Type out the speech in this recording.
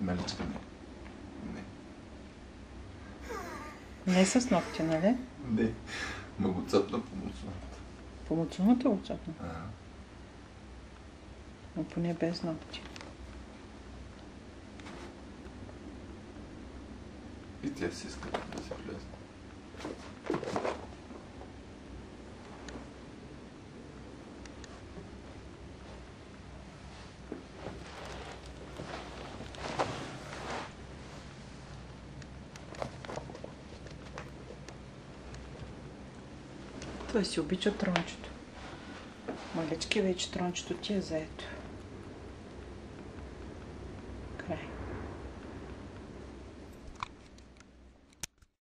Меличка не. Не. С ногти, нали? Не. Ма го цъпна по мусулата. По муцуната го цапна, А, но поне без ногти. И тя си иска да се влезе. Той си обича трончето. Малечки вече трончето ти е заето. Край.